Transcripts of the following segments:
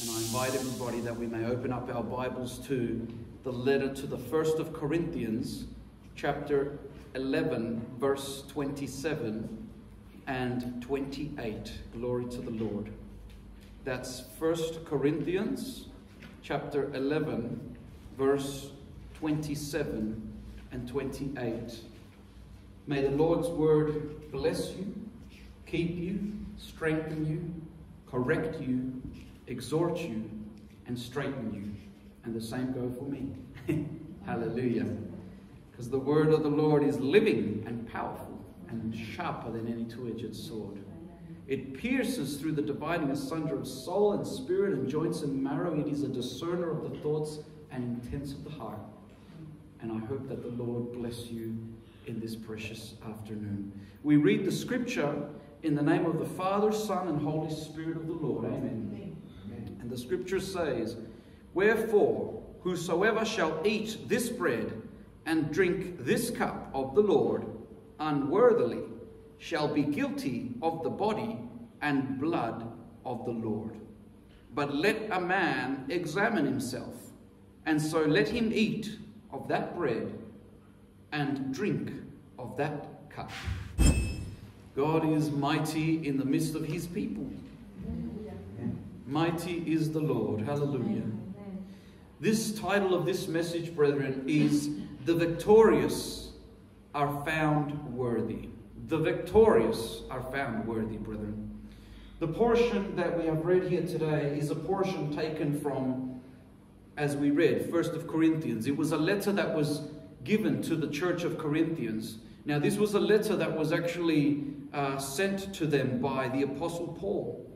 And I invite everybody that we may open up our Bibles to the letter to the first of Corinthians, chapter 11, verse 27 and 28. Glory to the Lord. That's First Corinthians, chapter 11, verse 27 and 28. May the Lord's word bless you, keep you, strengthen you, correct you, exhort you, and straighten you. And the same go for me. Hallelujah. Because the word of the Lord is living and powerful and sharper than any two edged sword. It pierces through the dividing asunder of soul and spirit and joints and marrow. It is a discerner of the thoughts and intents of the heart. And I hope that the Lord bless you in this precious afternoon. We read the scripture in the name of the Father, Son, and Holy Spirit of the Lord. Amen. And the scripture says, Wherefore, whosoever shall eat this bread and drink this cup of the Lord unworthily shall be guilty of the body and blood of the Lord. But let a man examine himself, and so let him eat of that bread and drink of that cup. God is mighty in the midst of his people. Mighty is the Lord. Hallelujah. This title of this message, brethren, is The Victorious Are Found Worthy. The victorious are found worthy, brethren. The portion that we have read here today is a portion taken from, as we read, First of Corinthians. It was a letter that was given to the church of Corinthians. Now, this was a letter that was actually uh, sent to them by the Apostle Paul.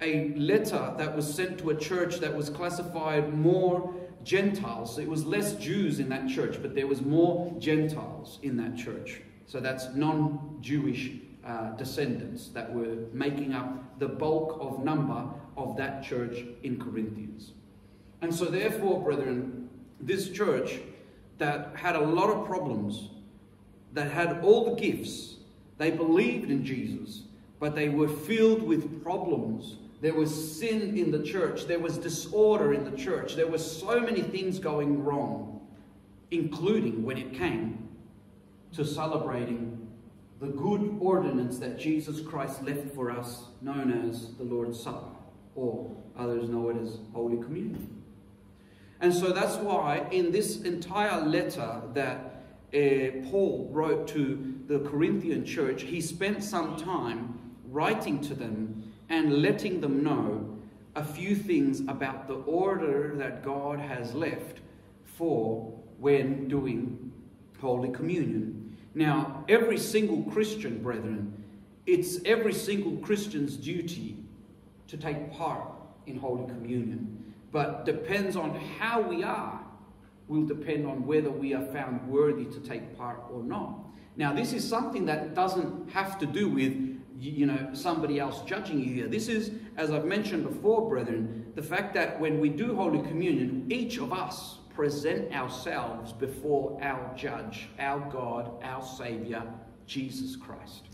A letter that was sent to a church that was classified more Gentiles. It was less Jews in that church, but there was more Gentiles in that church. So that's non Jewish uh, descendants that were making up the bulk of number of that church in Corinthians. And so, therefore, brethren, this church that had a lot of problems, that had all the gifts, they believed in Jesus, but they were filled with problems. There was sin in the church, there was disorder in the church, there were so many things going wrong, including when it came to celebrating the good ordinance that Jesus Christ left for us, known as the Lord's Supper, or others know it as Holy Communion. And so that's why in this entire letter that uh, Paul wrote to the Corinthian church, he spent some time writing to them and letting them know a few things about the order that God has left for when doing Holy Communion. Now, every single Christian, brethren, it's every single Christian's duty to take part in Holy Communion but depends on how we are, will depend on whether we are found worthy to take part or not. Now, this is something that doesn't have to do with you know somebody else judging you here. This is, as I've mentioned before, brethren, the fact that when we do Holy Communion, each of us present ourselves before our judge, our God, our Savior, Jesus Christ.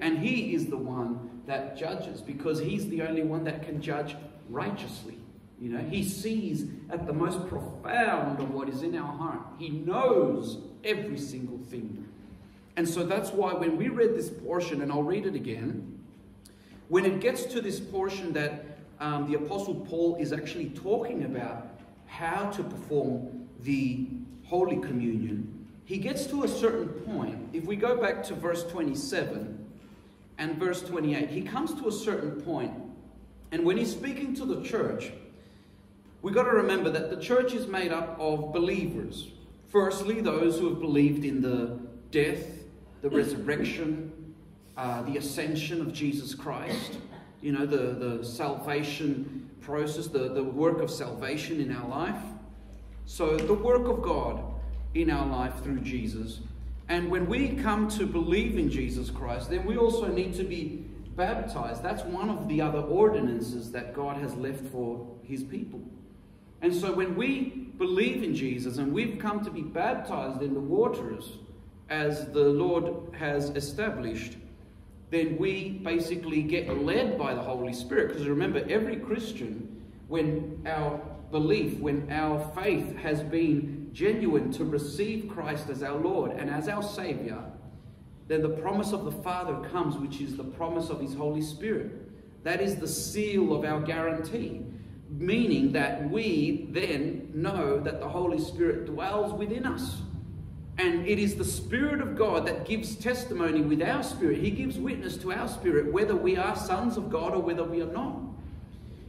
And He is the one that judges because He's the only one that can judge righteously. You know, he sees at the most profound of what is in our heart. He knows every single thing. And so that's why when we read this portion, and I'll read it again, when it gets to this portion that um, the Apostle Paul is actually talking about how to perform the Holy Communion, he gets to a certain point. If we go back to verse 27 and verse 28, he comes to a certain point, and when he's speaking to the church, We've got to remember that the church is made up of believers. Firstly, those who have believed in the death, the resurrection, uh, the ascension of Jesus Christ, you know, the, the salvation process, the, the work of salvation in our life. So, the work of God in our life through Jesus. And when we come to believe in Jesus Christ, then we also need to be baptized. That's one of the other ordinances that God has left for his people. And so when we believe in Jesus and we've come to be baptized in the waters as the Lord has established, then we basically get led by the Holy Spirit. Because remember, every Christian when our belief, when our faith has been genuine to receive Christ as our Lord and as our Savior, then the promise of the Father comes, which is the promise of His Holy Spirit. That is the seal of our guarantee, meaning that we then know that the Holy Spirit dwells within us. And it is the Spirit of God that gives testimony with our spirit. He gives witness to our spirit whether we are sons of God or whether we are not.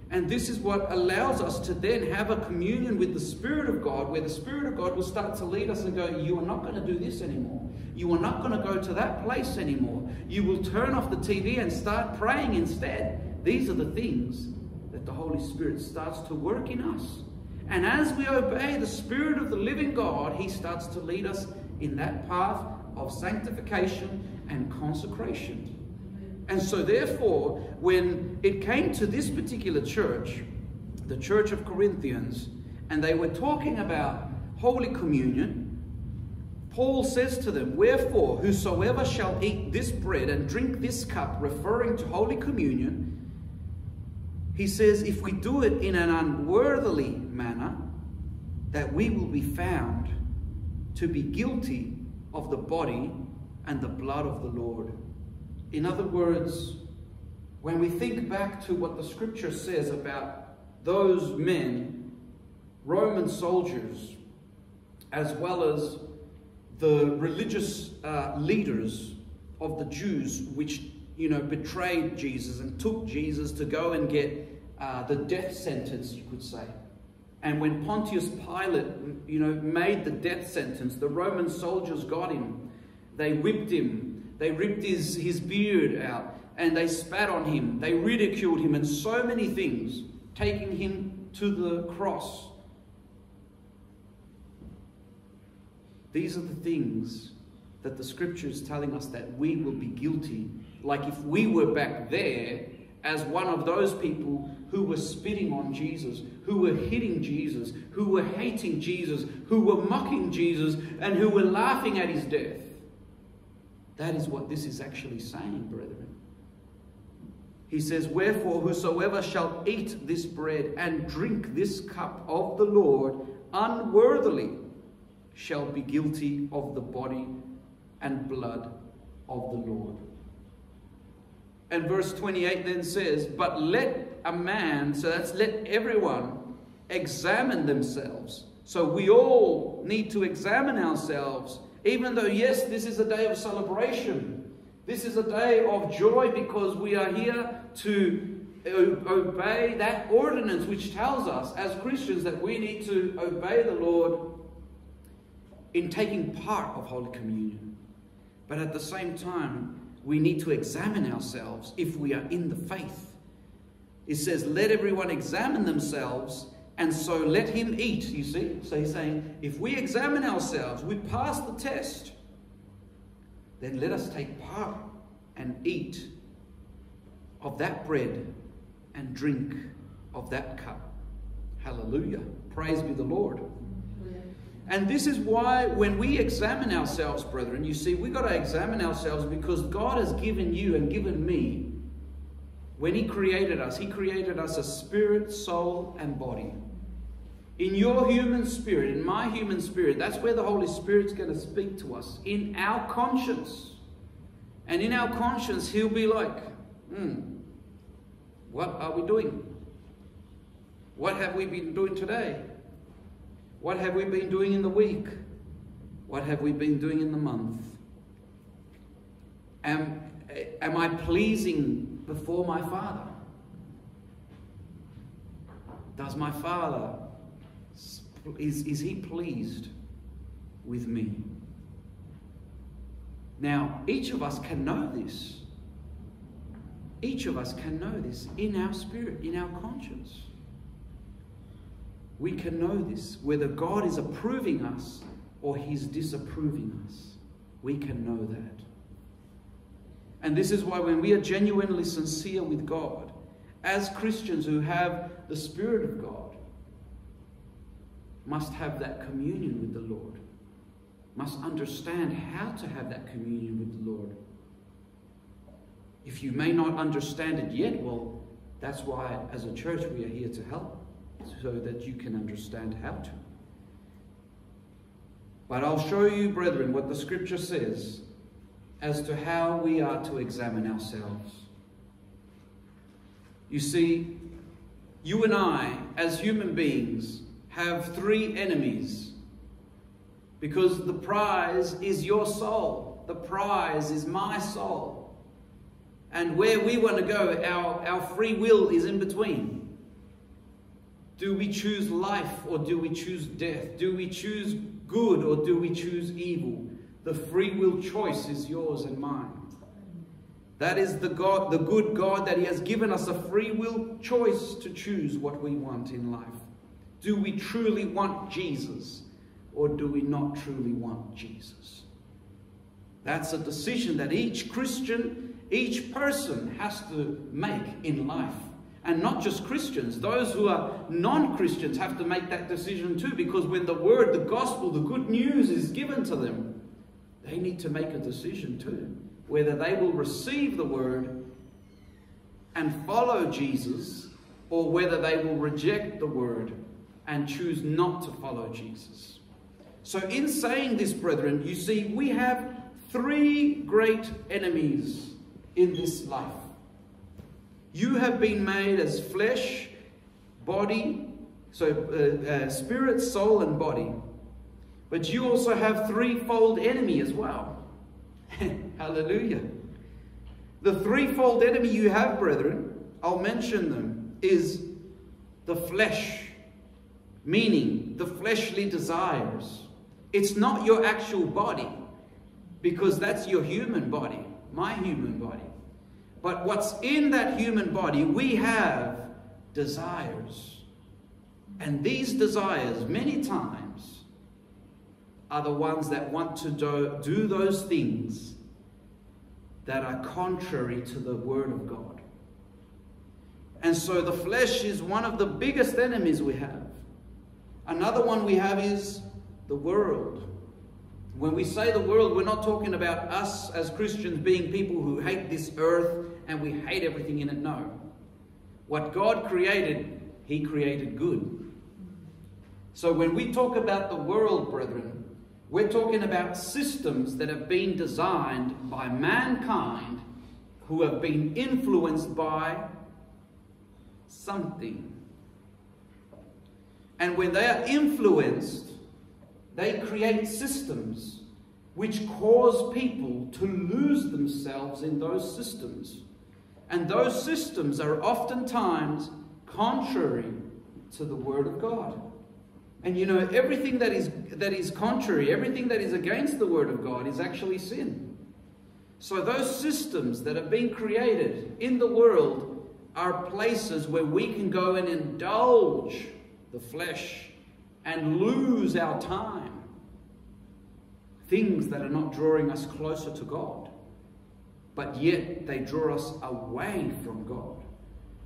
And this is what allows us to then have a communion with the Spirit of God, where the Spirit of God will start to lead us and go, You are not going to do this anymore. You are not going to go to that place anymore. You will turn off the TV and start praying instead. These are the things that the Holy Spirit starts to work in us. And as we obey the Spirit of the living God, He starts to lead us in that path of sanctification and consecration. And so, therefore, when it came to this particular church, the church of Corinthians, and they were talking about Holy Communion, Paul says to them, Wherefore, whosoever shall eat this bread and drink this cup, referring to Holy Communion, he says, if we do it in an unworthily manner, that we will be found to be guilty of the body and the blood of the Lord. In other words, when we think back to what the scripture says about those men, Roman soldiers, as well as the religious uh, leaders of the Jews, which you know betrayed Jesus and took Jesus to go and get uh, the death sentence, you could say. And when Pontius Pilate, you know, made the death sentence, the Roman soldiers got him. They whipped him. They ripped his, his beard out and they spat on him. They ridiculed him and so many things, taking him to the cross. These are the things that the scripture is telling us that we will be guilty. Like if we were back there as one of those people who were spitting on Jesus, who were hitting Jesus, who were hating Jesus, who were mocking Jesus, and who were laughing at his death. That is what this is actually saying, brethren. He says, Wherefore, whosoever shall eat this bread and drink this cup of the Lord unworthily shall be guilty of the body and blood of the Lord. And verse 28 then says, But let a man, so that's let everyone examine themselves. So we all need to examine ourselves, even though, yes, this is a day of celebration. This is a day of joy because we are here to obey that ordinance which tells us as Christians that we need to obey the Lord in taking part of Holy Communion. But at the same time, we need to examine ourselves if we are in the faith. It says, Let everyone examine themselves, and so let him eat. You see? So he's saying, if we examine ourselves, we pass the test, then let us take part and eat of that bread and drink of that cup. Hallelujah. Praise be the Lord. And this is why, when we examine ourselves, brethren, you see, we've got to examine ourselves because God has given you and given me, when He created us, He created us a spirit, soul, and body. In your human spirit, in my human spirit, that's where the Holy Spirit's going to speak to us. In our conscience. And in our conscience, He'll be like, hmm, what are we doing? What have we been doing today? What have we been doing in the week? What have we been doing in the month? Am, am I pleasing before my Father? Does my Father, is, is he pleased with me? Now, each of us can know this. Each of us can know this in our spirit, in our conscience we can know this whether God is approving us or He's disapproving us. We can know that. And this is why, when we are genuinely sincere with God, as Christians who have the Spirit of God, must have that communion with the Lord, must understand how to have that communion with the Lord. If you may not understand it yet, well, that's why, as a church, we are here to help so that you can understand how to. But I'll show you, brethren, what the scripture says as to how we are to examine ourselves. You see, you and I, as human beings, have three enemies because the prize is your soul. The prize is my soul. And where we want to go, our, our free will is in between. Do we choose life or do we choose death? Do we choose good or do we choose evil? The free will choice is yours and mine. That is the God, the good God that He has given us a free will choice to choose what we want in life. Do we truly want Jesus or do we not truly want Jesus? That's a decision that each Christian, each person has to make in life. And not just Christians, those who are non Christians have to make that decision too, because when the word, the gospel, the good news is given to them, they need to make a decision too whether they will receive the word and follow Jesus or whether they will reject the word and choose not to follow Jesus. So, in saying this, brethren, you see, we have three great enemies in this life. You have been made as flesh, body, so uh, uh, spirit, soul, and body. But you also have threefold enemy as well. Hallelujah. The threefold enemy you have, brethren, I'll mention them, is the flesh, meaning the fleshly desires. It's not your actual body, because that's your human body, my human body. But what's in that human body, we have desires. And these desires, many times, are the ones that want to do, do those things that are contrary to the Word of God. And so the flesh is one of the biggest enemies we have. Another one we have is the world. When we say the world, we're not talking about us as Christians being people who hate this earth and we hate everything in it. No. What God created, He created good. So when we talk about the world, brethren, we're talking about systems that have been designed by mankind who have been influenced by something. And when they are influenced, they create systems which cause people to lose themselves in those systems. And those systems are oftentimes contrary to the Word of God. And you know, everything that is, that is contrary, everything that is against the Word of God is actually sin. So those systems that have been created in the world are places where we can go and indulge the flesh and lose our time. Things that are not drawing us closer to God, but yet they draw us away from God.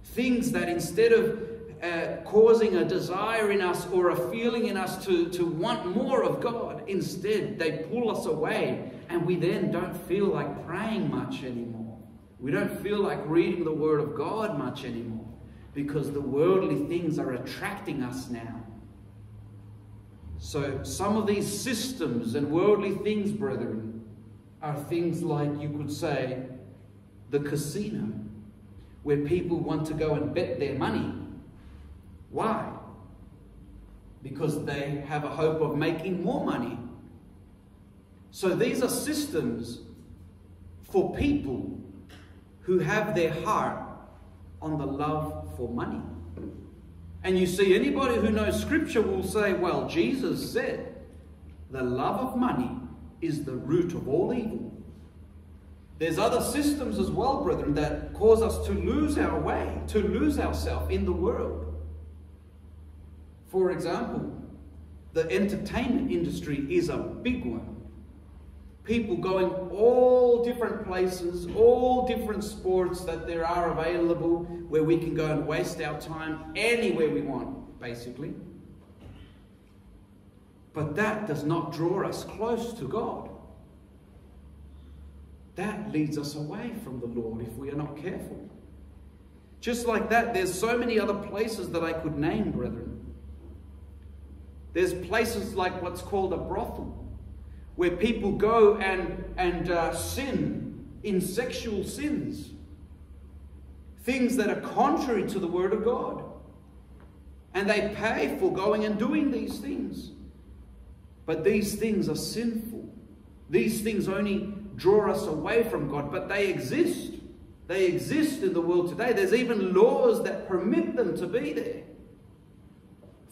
Things that instead of uh, causing a desire in us or a feeling in us to, to want more of God. Instead, they pull us away, and we then don't feel like praying much anymore. We don't feel like reading the Word of God much anymore because the worldly things are attracting us now. So, some of these systems and worldly things, brethren, are things like you could say the casino, where people want to go and bet their money why? Because they have a hope of making more money. So these are systems for people who have their heart on the love for money. And you see, anybody who knows scripture will say, well, Jesus said, the love of money is the root of all evil. There's other systems as well, brethren, that cause us to lose our way, to lose ourselves in the world. For example, the entertainment industry is a big one. People going all different places, all different sports that there are available where we can go and waste our time anywhere we want, basically. But that does not draw us close to God. That leads us away from the Lord if we are not careful. Just like that, there's so many other places that I could name, brethren. There's places like what's called a brothel, where people go and, and uh, sin in sexual sins, things that are contrary to the Word of God. And they pay for going and doing these things. But these things are sinful. These things only draw us away from God, but they exist. They exist in the world today. There's even laws that permit them to be there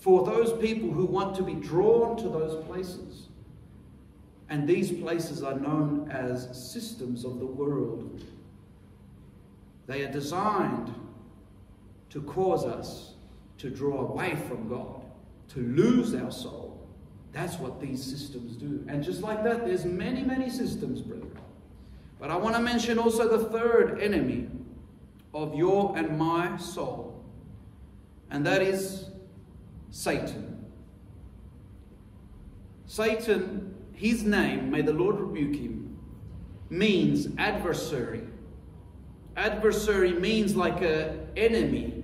for those people who want to be drawn to those places. And these places are known as systems of the world. They are designed to cause us to draw away from God, to lose our soul. That's what these systems do. And just like that, there's many, many systems, brethren. But I want to mention also the third enemy of your and my soul, and that is Satan. Satan, his name, may the Lord rebuke him, means adversary. Adversary means like a enemy.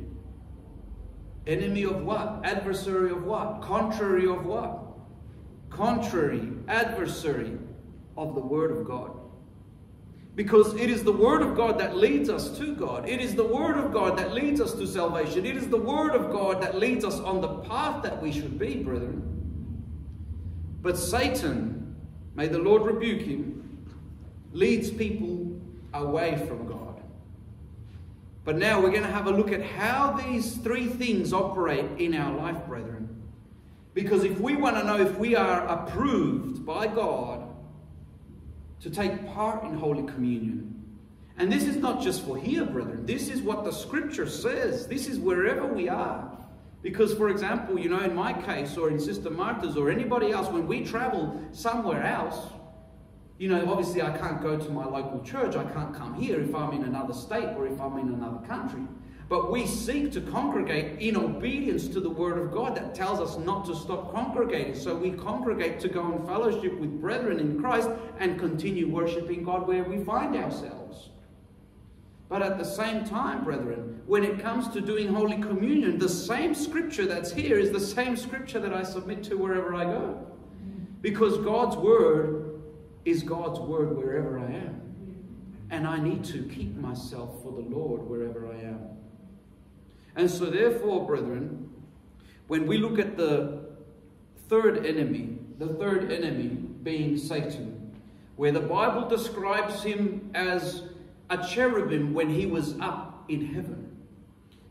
Enemy of what? Adversary of what? Contrary of what? Contrary, adversary of the Word of God. Because it is the Word of God that leads us to God. It is the Word of God that leads us to salvation. It is the Word of God that leads us on the path that we should be, brethren. But Satan, may the Lord rebuke him, leads people away from God. But now we're going to have a look at how these three things operate in our life, brethren. Because if we want to know if we are approved by God to take part in Holy Communion. And this is not just for here, brethren. This is what the scripture says. This is wherever we are. Because, for example, you know, in my case, or in Sister Martha's, or anybody else, when we travel somewhere else, you know, obviously I can't go to my local church. I can't come here if I'm in another state or if I'm in another country. But we seek to congregate in obedience to the Word of God that tells us not to stop congregating. So we congregate to go in fellowship with brethren in Christ and continue worshiping God where we find ourselves. But at the same time, brethren, when it comes to doing Holy Communion, the same scripture that's here is the same scripture that I submit to wherever I go. Because God's Word is God's Word wherever I am. And I need to keep myself for the Lord wherever I am. And so, therefore, brethren, when we look at the third enemy, the third enemy being Satan, where the Bible describes him as a cherubim when he was up in heaven.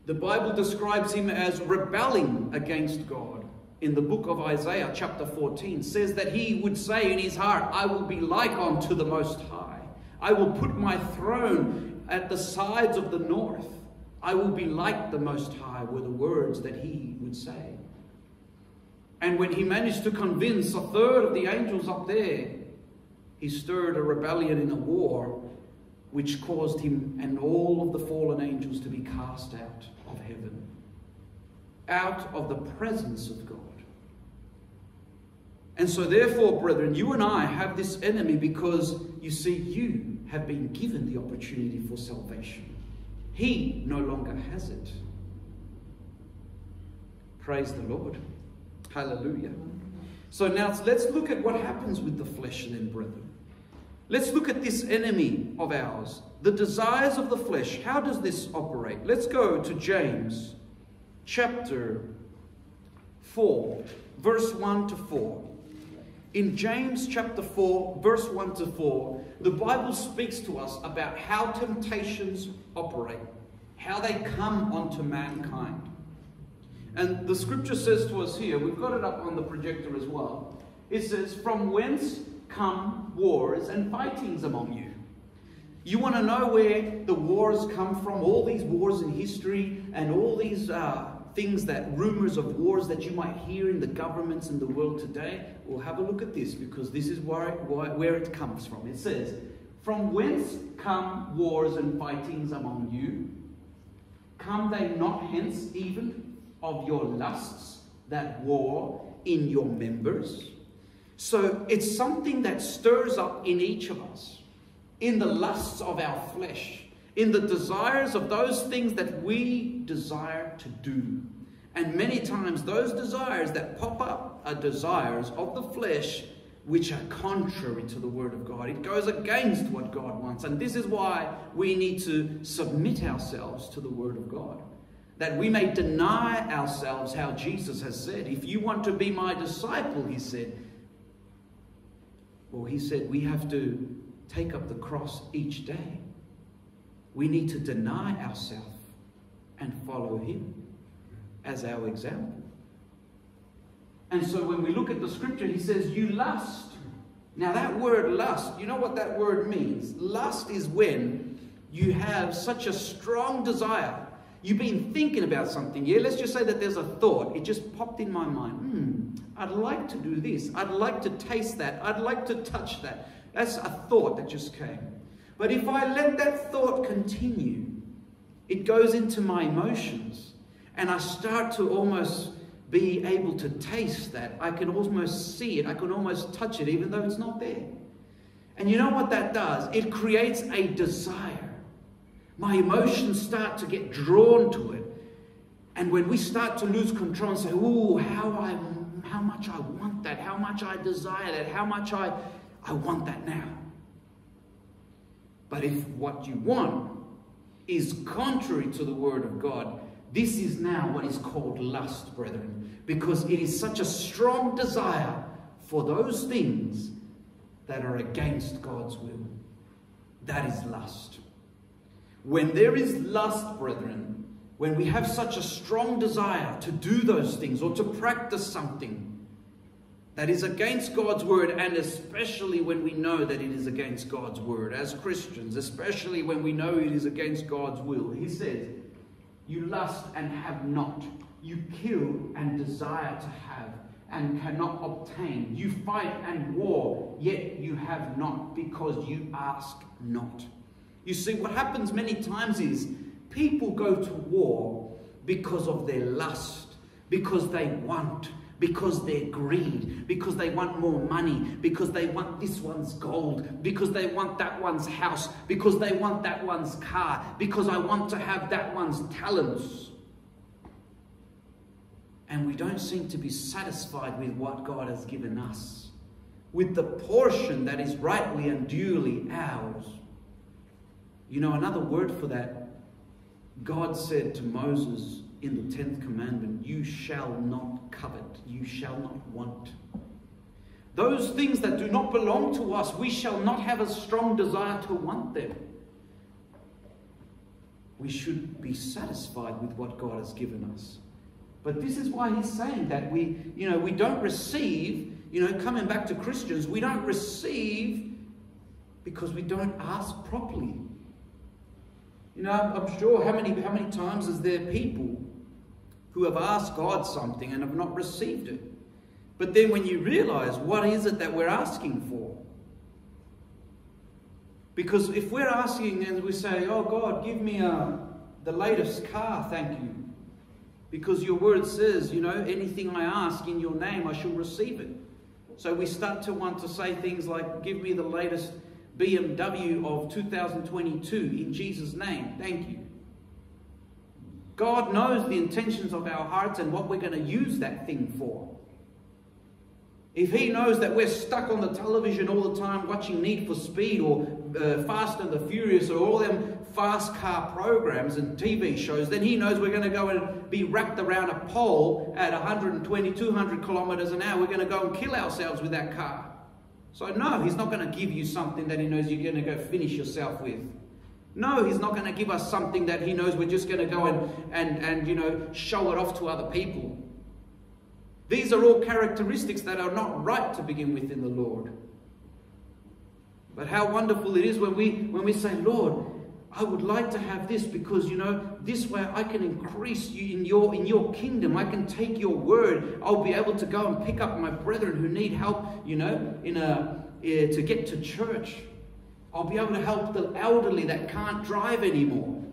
The Bible describes him as rebelling against God. In the book of Isaiah, chapter 14, says that he would say in his heart, I will be like unto the Most High. I will put my throne at the sides of the north. I will be like the Most High, were the words that he would say. And when he managed to convince a third of the angels up there, he stirred a rebellion in a war which caused him and all of the fallen angels to be cast out of heaven, out of the presence of God. And so, therefore, brethren, you and I have this enemy because you see, you have been given the opportunity for salvation. He no longer has it. Praise the Lord. Hallelujah. So now let's look at what happens with the flesh and then, brethren. Let's look at this enemy of ours, the desires of the flesh. How does this operate? Let's go to James chapter 4, verse 1 to 4. In James chapter 4, verse 1 to 4, the Bible speaks to us about how temptations operate, how they come onto mankind. And the scripture says to us here, we've got it up on the projector as well. It says, From whence come wars and fightings among you? You want to know where the wars come from? All these wars in history and all these uh, things that rumors of wars that you might hear in the governments in the world today, well, have a look at this because this is where, where it comes from. It says, From whence come wars and fightings among you? Come they not hence even of your lusts that war in your members? So it's something that stirs up in each of us, in the lusts of our flesh in the desires of those things that we desire to do. And many times, those desires that pop up are desires of the flesh which are contrary to the Word of God. It goes against what God wants. And this is why we need to submit ourselves to the Word of God. That we may deny ourselves how Jesus has said. If you want to be my disciple, he said, well, he said we have to take up the cross each day. We need to deny ourselves and follow him as our example. And so when we look at the scripture, he says, You lust. Now, that word lust, you know what that word means? Lust is when you have such a strong desire. You've been thinking about something, yeah? Let's just say that there's a thought. It just popped in my mind. Hmm, I'd like to do this. I'd like to taste that. I'd like to touch that. That's a thought that just came. But if I let that thought continue, it goes into my emotions. And I start to almost be able to taste that. I can almost see it. I can almost touch it, even though it's not there. And you know what that does? It creates a desire. My emotions start to get drawn to it. And when we start to lose control and say, oh, how, I, how much I want that, how much I desire that, how much I, I want that now. But if what you want is contrary to the Word of God, this is now what is called lust, brethren, because it is such a strong desire for those things that are against God's will. That is lust. When there is lust, brethren, when we have such a strong desire to do those things or to practice something that is against God's word, and especially when we know that it is against God's word as Christians, especially when we know it is against God's will, he says, you lust and have not. You kill and desire to have and cannot obtain. You fight and war, yet you have not because you ask not. You see, what happens many times is people go to war because of their lust, because they want, because they're greed, because they want more money, because they want this one's gold, because they want that one's house, because they want that one's car, because I want to have that one's talents. And we don't seem to be satisfied with what God has given us, with the portion that is rightly and duly ours. You know, another word for that, God said to Moses, in the 10th commandment you shall not covet, you shall not want. Those things that do not belong to us, we shall not have a strong desire to want them. We should be satisfied with what God has given us. But this is why he's saying that we, you know, we don't receive, you know, coming back to Christians, we don't receive because we don't ask properly. You know, I'm sure how many how many times is there people who have asked God something and have not received it. But then when you realize what is it that we're asking for? Because if we're asking and we say, oh God, give me a, uh, the latest car, thank you. Because your word says, you know, anything I ask in your name, I shall receive it. So we start to want to say things like, give me the latest BMW of 2022 in Jesus' name, thank you. God knows the intentions of our hearts and what we're going to use that thing for. If He knows that we're stuck on the television all the time watching Need for Speed or uh, Fast and the Furious or all them fast car programs and TV shows, then He knows we're going to go and be wrapped around a pole at 120, 200 kilometers an hour. We're going to go and kill ourselves with that car. So, no, He's not going to give you something that He knows you're going to go finish yourself with. No, he's not going to give us something that he knows we're just going to go and, and, and you know, show it off to other people. These are all characteristics that are not right to begin with in the Lord. But how wonderful it is when we, when we say, Lord, I would like to have this because, you know, this way I can increase you in your, in your kingdom. I can take your word. I'll be able to go and pick up my brethren who need help, you know, in a, uh, to get to church. I'll be able to help the elderly that can't drive anymore.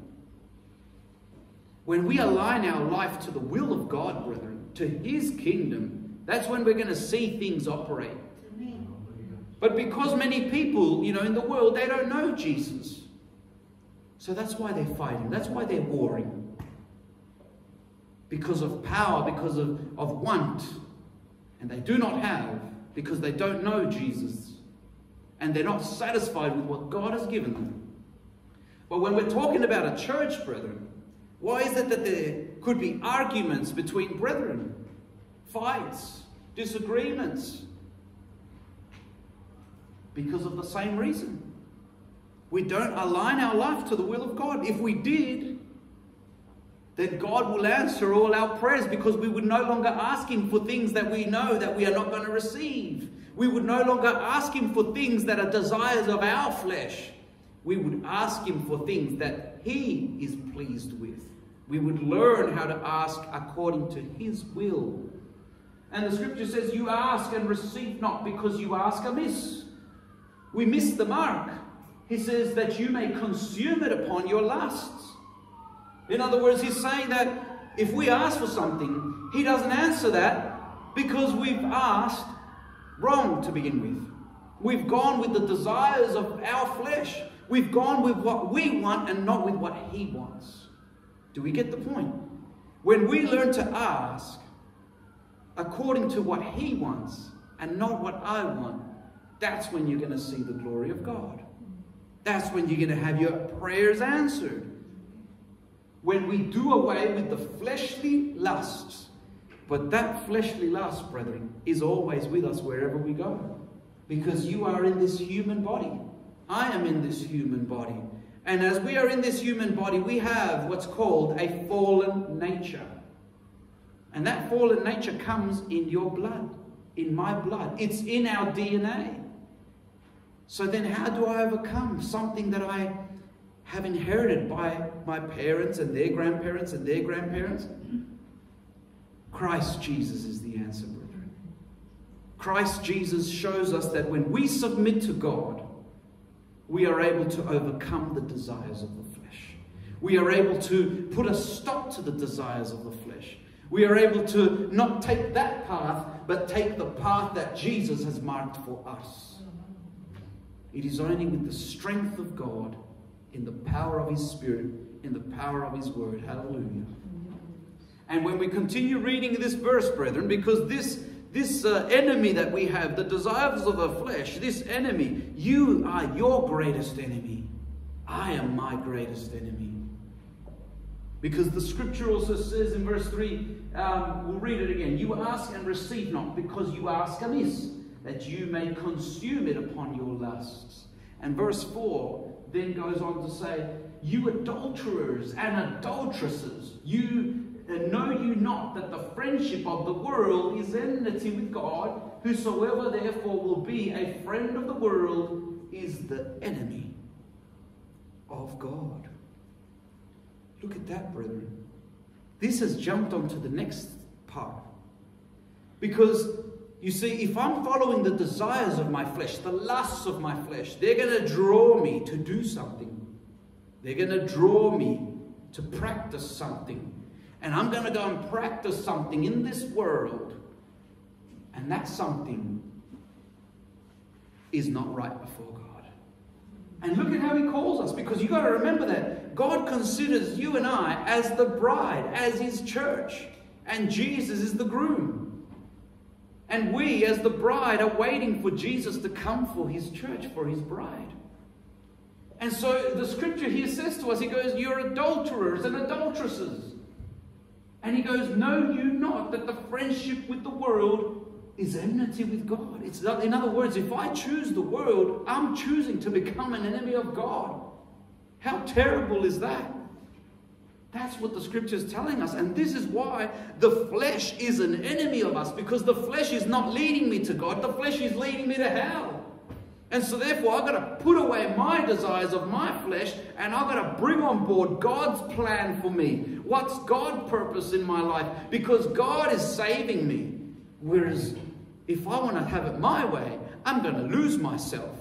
When we align our life to the will of God, brethren, to His kingdom, that's when we're going to see things operate. But because many people, you know, in the world, they don't know Jesus. So that's why they're fighting. That's why they're warring. Because of power, because of, of want. And they do not have because they don't know Jesus. And they're not satisfied with what God has given them. But when we're talking about a church, brethren, why is it that there could be arguments between brethren? Fights, disagreements. Because of the same reason. We don't align our life to the will of God. If we did, then God will answer all our prayers because we would no longer ask Him for things that we know that we are not going to receive. We would no longer ask Him for things that are desires of our flesh. We would ask Him for things that He is pleased with. We would learn how to ask according to His will. And the scripture says, You ask and receive not because you ask amiss. We miss the mark. He says that you may consume it upon your lusts. In other words, he's saying that if we ask for something, he doesn't answer that because we've asked wrong to begin with. We've gone with the desires of our flesh. We've gone with what we want and not with what he wants. Do we get the point? When we learn to ask according to what he wants and not what I want, that's when you're going to see the glory of God. That's when you're going to have your prayers answered. When we do away with the fleshly lusts. But that fleshly lust, brethren, is always with us wherever we go. Because you are in this human body. I am in this human body. And as we are in this human body, we have what's called a fallen nature. And that fallen nature comes in your blood, in my blood. It's in our DNA. So then, how do I overcome something that I have inherited by my parents and their grandparents and their grandparents? Christ Jesus is the answer, brethren. Christ Jesus shows us that when we submit to God, we are able to overcome the desires of the flesh. We are able to put a stop to the desires of the flesh. We are able to not take that path, but take the path that Jesus has marked for us. It is only with the strength of God, in the power of His Spirit, in the power of His Word. Hallelujah. And when we continue reading this verse, brethren, because this, this uh, enemy that we have, the desires of the flesh, this enemy, you are your greatest enemy. I am my greatest enemy. Because the scripture also says in verse 3, um, we'll read it again. You ask and receive not because you ask amiss that you may consume it upon your lusts. And verse 4 then goes on to say, You adulterers and adulteresses, you know you not that the friendship of the world is enmity with God? Whosoever therefore will be a friend of the world is the enemy of God. Look at that, brethren. This has jumped onto the next part. Because you see, if I'm following the desires of my flesh, the lusts of my flesh, they're going to draw me to do something. They're going to draw me to practice something. And I'm going to go and practice something in this world. And that something is not right before God. And look at how he calls us, because you've got to remember that God considers you and I as the bride, as his church, and Jesus is the groom. And we, as the bride, are waiting for Jesus to come for his church, for his bride. And so the scripture here says to us, He goes, You're adulterers and adulteresses. And He goes, Know you not that the friendship with the world is enmity with God? It's not, in other words, if I choose the world, I'm choosing to become an enemy of God. How terrible is that? That's what the scripture is telling us. And this is why the flesh is an enemy of us because the flesh is not leading me to God, the flesh is leading me to hell. And so, therefore, I've got to put away my desires of my flesh and I've got to bring on board God's plan for me. What's God's purpose in my life? Because God is saving me. Whereas, if I want to have it my way, I'm going to lose myself.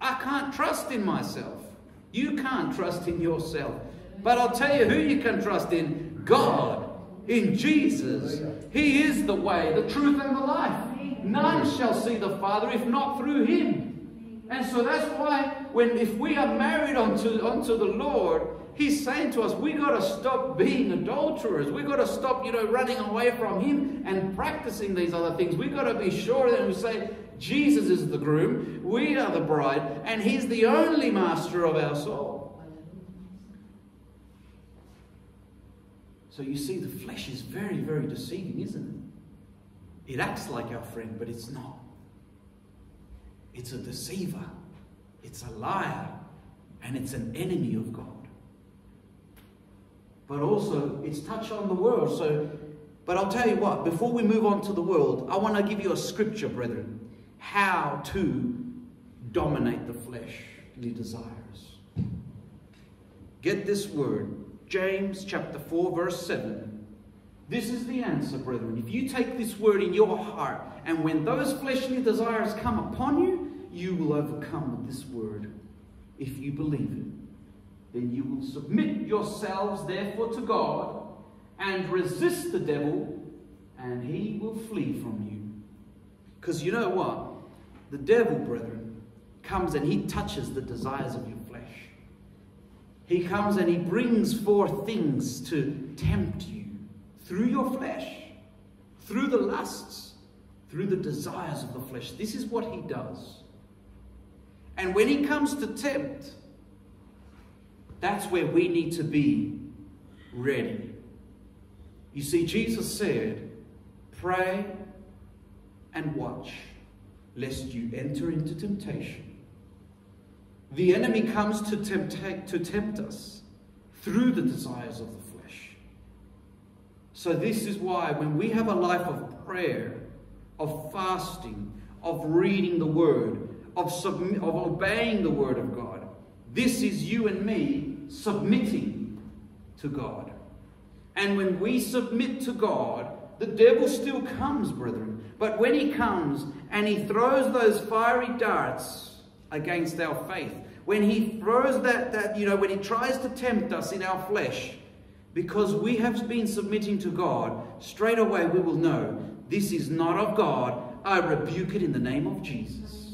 I can't trust in myself. You can't trust in yourself. But I'll tell you who you can trust in God, in Jesus. He is the way, the truth, and the life. None shall see the Father if not through Him. And so that's why when if we are married unto, unto the Lord, He's saying to us, we got to stop being adulterers. We got to stop, you know, running away from Him and practicing these other things. We got to be sure that we say, Jesus is the groom, we are the bride, and He's the only master of our soul. So you see, the flesh is very, very deceiving, isn't it? It acts like our friend, but it's not. It's a deceiver, it's a liar, and it's an enemy of God. But also, it's touch on the world. So, but I'll tell you what, before we move on to the world, I want to give you a scripture, brethren, how to dominate the fleshly desires. Get this word, James chapter 4, verse 7. This is the answer, brethren. If you take this word in your heart, and when those fleshly desires come upon you, you will overcome with this word if you believe it. Then you will submit yourselves, therefore, to God and resist the devil, and he will flee from you. Because you know what? The devil, brethren, comes and he touches the desires of your flesh. He comes and he brings forth things to tempt you through your flesh, through the lusts, through the desires of the flesh. This is what he does. And when he comes to tempt, that's where we need to be ready. You see, Jesus said, Pray and watch, lest you enter into temptation. The enemy comes to tempt, to tempt us through the desires of the flesh. So, this is why when we have a life of prayer, of fasting, of reading the word, of, of obeying the word of God. This is you and me submitting to God. And when we submit to God, the devil still comes, brethren. But when he comes and he throws those fiery darts against our faith, when he throws that, that, you know, when he tries to tempt us in our flesh, because we have been submitting to God, straight away we will know this is not of God. I rebuke it in the name of Jesus.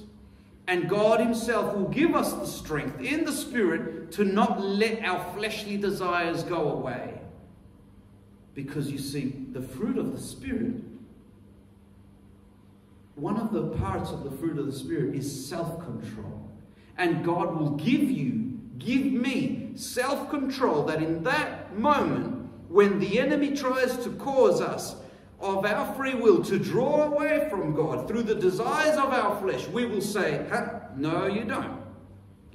And God Himself will give us the strength in the Spirit to not let our fleshly desires go away. Because you see, the fruit of the Spirit, one of the parts of the fruit of the Spirit is self control. And God will give you, give me self control that in that moment, when the enemy tries to cause us of our free will to draw away from God through the desires of our flesh, we will say, No, you don't.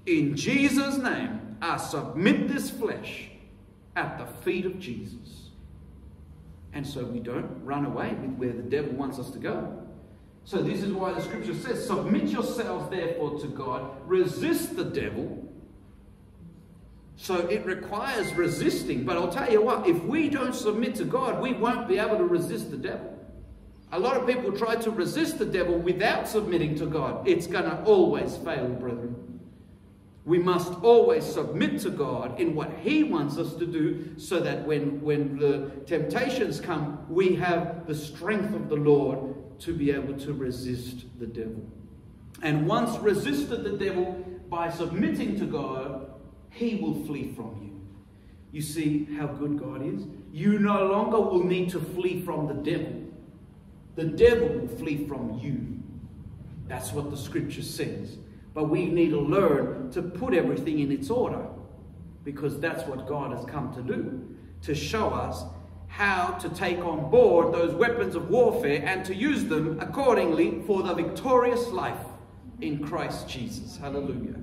In Jesus' name, I submit this flesh at the feet of Jesus. And so we don't run away with where the devil wants us to go. So, this is why the scripture says, Submit yourselves therefore to God, resist the devil, so it requires resisting. But I'll tell you what, if we don't submit to God, we won't be able to resist the devil. A lot of people try to resist the devil without submitting to God. It's going to always fail, brethren. We must always submit to God in what He wants us to do so that when, when the temptations come, we have the strength of the Lord to be able to resist the devil. And once resisted the devil by submitting to God, he will flee from you. You see how good God is? You no longer will need to flee from the devil. The devil will flee from you. That's what the scripture says. But we need to learn to put everything in its order because that's what God has come to do to show us how to take on board those weapons of warfare and to use them accordingly for the victorious life in Christ Jesus. Hallelujah.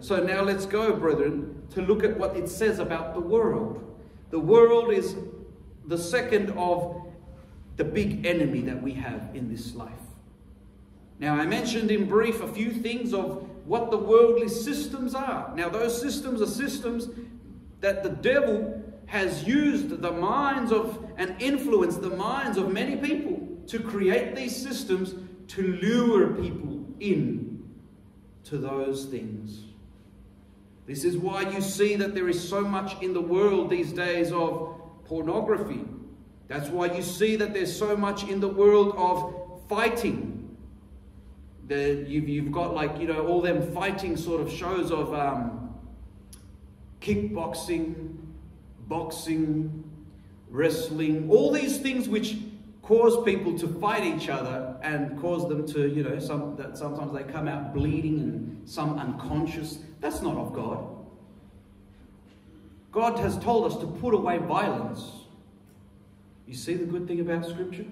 So now let's go, brethren, to look at what it says about the world. The world is the second of the big enemy that we have in this life. Now, I mentioned in brief a few things of what the worldly systems are. Now, those systems are systems that the devil has used the minds of and influenced the minds of many people to create these systems to lure people in to those things. This is why you see that there is so much in the world these days of pornography. That's why you see that there's so much in the world of fighting. the, you've, you've got like, you know, all them fighting sort of shows of um, kickboxing, boxing, wrestling, all these things which cause people to fight each other and cause them to, you know, some, that sometimes they come out bleeding and some unconscious. That's not of God. God has told us to put away violence. You see the good thing about Scripture?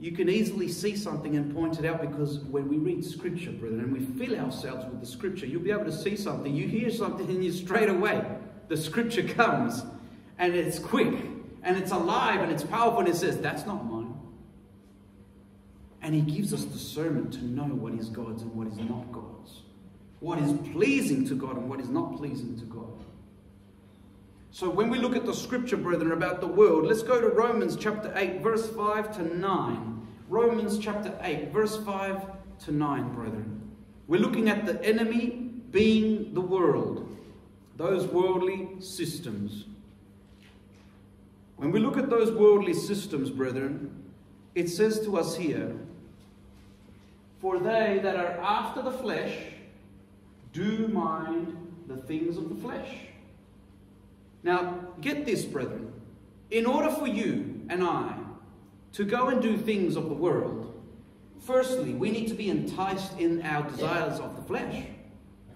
You can easily see something and point it out because when we read Scripture, brethren, and we fill ourselves with the Scripture, you'll be able to see something. You hear something and you straight away, the Scripture comes and it's quick and it's alive and it's powerful and it says, That's not mine. And He gives us discernment to know what is God's and what is not God's, what is pleasing to God and what is not pleasing to God. So when we look at the scripture, brethren, about the world, let's go to Romans chapter 8, verse 5 to 9. Romans chapter 8, verse 5 to 9, brethren. We're looking at the enemy being the world, those worldly systems. When we look at those worldly systems, brethren, it says to us here, For they that are after the flesh do mind the things of the flesh now, get this, brethren. In order for you and I to go and do things of the world, firstly, we need to be enticed in our desires of the flesh.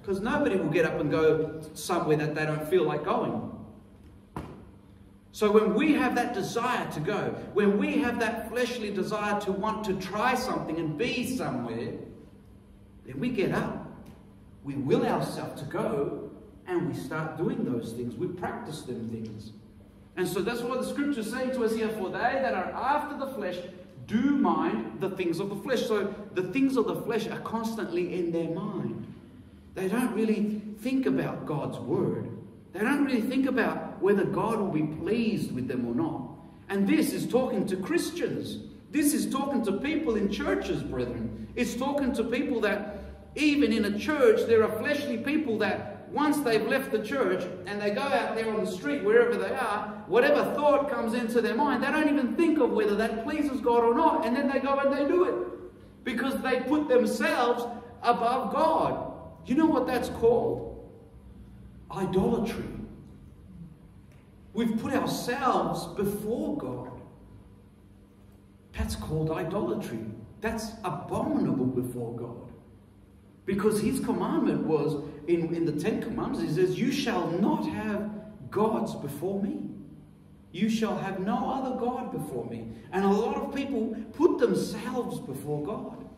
Because nobody will get up and go somewhere that they don't feel like going. So when we have that desire to go, when we have that fleshly desire to want to try something and be somewhere, then we get up. We will ourselves to go and we start doing those things. We practice them things. And so that's what the scripture is saying to us here for they that are after the flesh do mind the things of the flesh. So the things of the flesh are constantly in their mind. They don't really think about God's word. They don't really think about whether God will be pleased with them or not. And this is talking to Christians. This is talking to people in churches, brethren. It's talking to people that, even in a church, there are fleshly people that once they've left the church and they go out there on the street, wherever they are, whatever thought comes into their mind, they don't even think of whether that pleases God or not. And then they go and they do it because they put themselves above God. You know what that's called? Idolatry. We've put ourselves before God. That's called idolatry. That's abominable before God. Because his commandment was in, in the Ten Commandments, he says, You shall not have gods before me. You shall have no other God before me. And a lot of people put themselves before God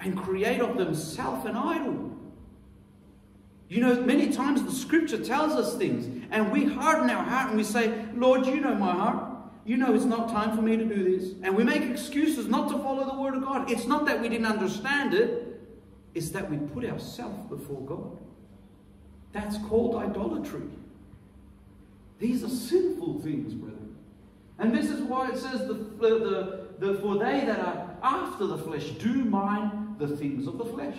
and create of themselves an idol. You know, many times the scripture tells us things, and we harden our heart and we say, Lord, you know my heart. You know it's not time for me to do this. And we make excuses not to follow the word of God. It's not that we didn't understand it, it, is that we put ourselves before God. That's called idolatry. These are sinful things, brethren. And this is why it says, the, the, the, For they that are after the flesh do mind the things of the flesh.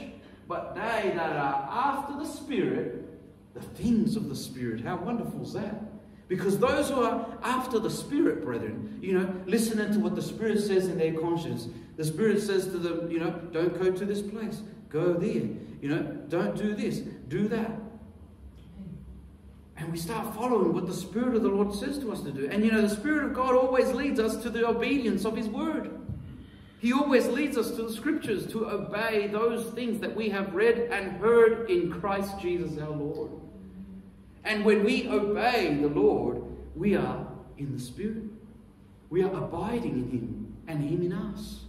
But they that are after the Spirit, the things of the Spirit. How wonderful is that? Because those who are after the Spirit, brethren, you know, listening to what the Spirit says in their conscience. The Spirit says to them, you know, don't go to this place. Go there. You know, don't do this, do that. And we start following what the Spirit of the Lord says to us to do. And you know, the Spirit of God always leads us to the obedience of His Word. He always leads us to the Scriptures to obey those things that we have read and heard in Christ Jesus our Lord. And when we obey the Lord, we are in the Spirit. We are abiding in Him and Him in us.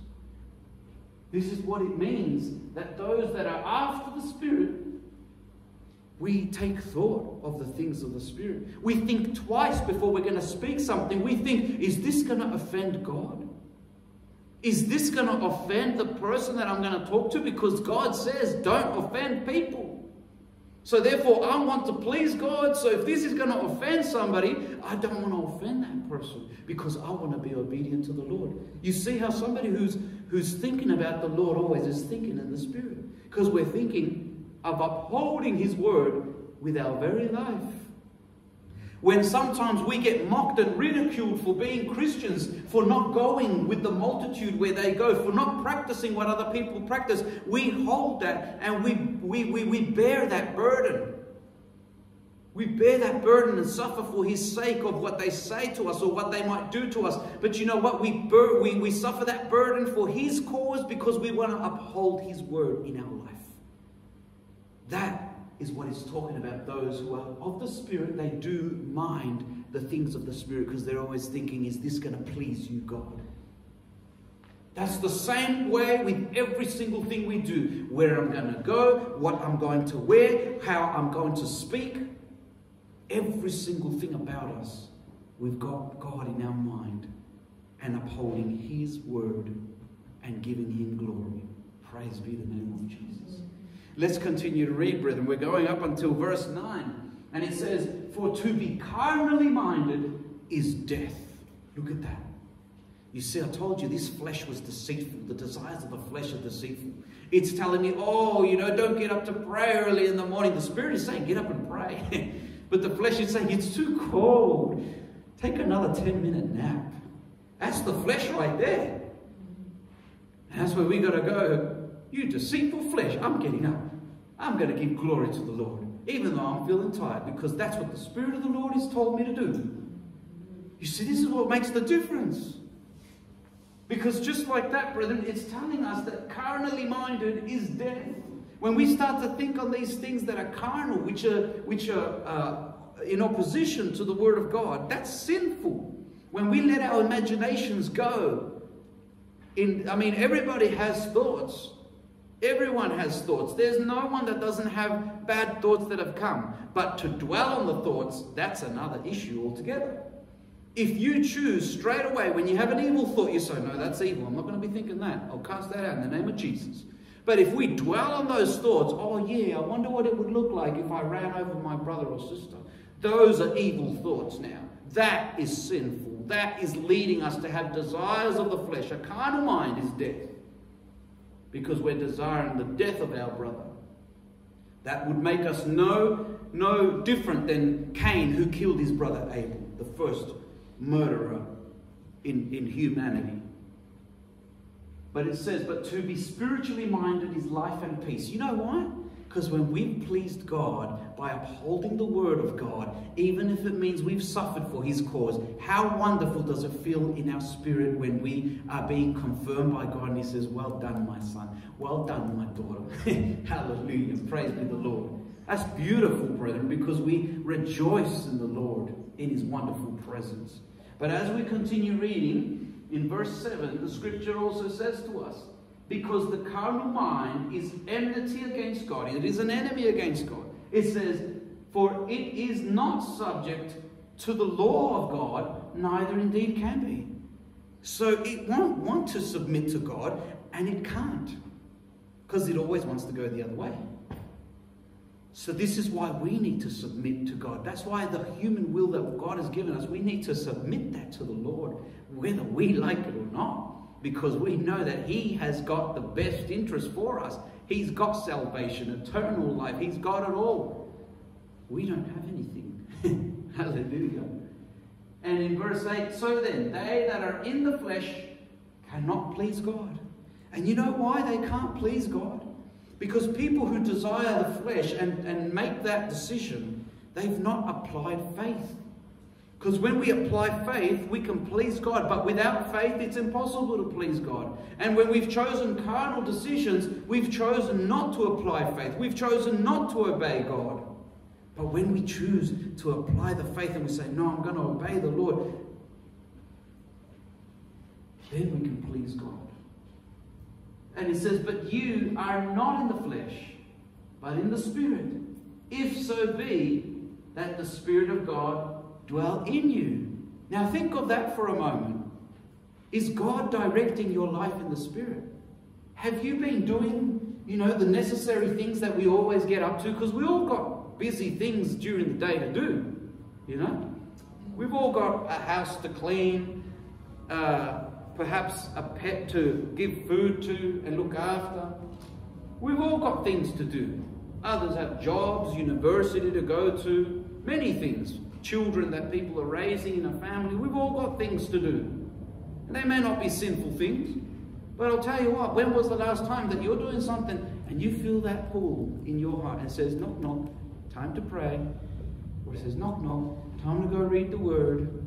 This is what it means that those that are after the Spirit, we take thought of the things of the Spirit. We think twice before we're going to speak something. We think, is this going to offend God? Is this going to offend the person that I'm going to talk to? Because God says, don't offend people. So therefore, I want to please God. So if this is going to offend somebody, I don't want to offend that person because I want to be obedient to the Lord. You see how somebody who's who's thinking about the Lord always is thinking in the Spirit because we're thinking of upholding His word with our very life. When sometimes we get mocked and ridiculed for being Christians, for not going with the multitude where they go, for not practicing what other people practice, we hold that and we, we, we, we bear that burden. We bear that burden and suffer for his sake of what they say to us or what they might do to us. But you know what? We, bur- we, we suffer that burden for his cause because we want to uphold his word in our life. That is what he's talking about. Those who are of the Spirit, they do mind the things of the Spirit because they're always thinking, is this going to please you, God? That's the same way with every single thing we do. Where I'm going to go, what I'm going to wear, how I'm going to speak. Every single thing about us, we've got God in our mind and upholding His word and giving Him glory. Praise be the name of Jesus. Let's continue to read, brethren. We're going up until verse 9. And it says, For to be carnally minded is death. Look at that. You see, I told you this flesh was deceitful. The desires of the flesh are deceitful. It's telling me, oh, you know, don't get up to pray early in the morning. The Spirit is saying, get up and pray. but the flesh is saying, it's too cold. Take another 10 minute nap. That's the flesh right there. And that's where we got to go. You deceitful flesh, I'm getting up. I'm going to give glory to the Lord, even though I'm feeling tired, because that's what the Spirit of the Lord has told me to do. You see, this is what makes the difference. Because just like that, brethren, it's telling us that carnally minded is death. When we start to think on these things that are carnal, which are, which are uh, in opposition to the Word of God, that's sinful. When we let our imaginations go, in, I mean, everybody has thoughts. Everyone has thoughts. There's no one that doesn't have bad thoughts that have come. But to dwell on the thoughts, that's another issue altogether. If you choose straight away, when you have an evil thought, you say, No, that's evil. I'm not going to be thinking that. I'll cast that out in the name of Jesus. But if we dwell on those thoughts, oh, yeah, I wonder what it would look like if I ran over my brother or sister. Those are evil thoughts now. That is sinful. That is leading us to have desires of the flesh. A carnal mind is death because we're desiring the death of our brother. That would make us no, no different than Cain who killed his brother Abel, the first murderer in, in humanity. But it says, but to be spiritually minded is life and peace. You know why? Because when we've pleased God by upholding the word of God, even if it means we've suffered for his cause, how wonderful does it feel in our spirit when we are being confirmed by God and he says, Well done, my son. Well done, my daughter. Hallelujah. Praise be the Lord. That's beautiful, brethren, because we rejoice in the Lord in his wonderful presence. But as we continue reading, in verse 7, the scripture also says to us, because the carnal mind is enmity against God. It is an enemy against God. It says, For it is not subject to the law of God, neither indeed can be. So it won't want to submit to God, and it can't. Because it always wants to go the other way. So this is why we need to submit to God. That's why the human will that God has given us, we need to submit that to the Lord, whether we like it or not, because we know that He has got the best interest for us. He's got salvation, eternal life. He's got it all. We don't have anything. Hallelujah. And in verse 8, so then, they that are in the flesh cannot please God. And you know why they can't please God? Because people who desire the flesh and, and make that decision, they've not applied faith. Because when we apply faith, we can please God. But without faith, it's impossible to please God. And when we've chosen carnal decisions, we've chosen not to apply faith. We've chosen not to obey God. But when we choose to apply the faith and we say, No, I'm going to obey the Lord, then we can please God. And he says, But you are not in the flesh, but in the Spirit. If so be that the Spirit of God dwell in you. Now think of that for a moment. Is God directing your life in the Spirit? Have you been doing, you know, the necessary things that we always get up to? Because we all got busy things during the day to do, you know? We've all got a house to clean, uh, perhaps a pet to give food to and look after. We've all got things to do. Others have jobs, university to go to, many things. Children that people are raising in a family. We've all got things to do. And they may not be sinful things. But I'll tell you what, when was the last time that you're doing something and you feel that pull in your heart and says, knock, knock, time to pray. Or it says, knock, knock, time to go read the word.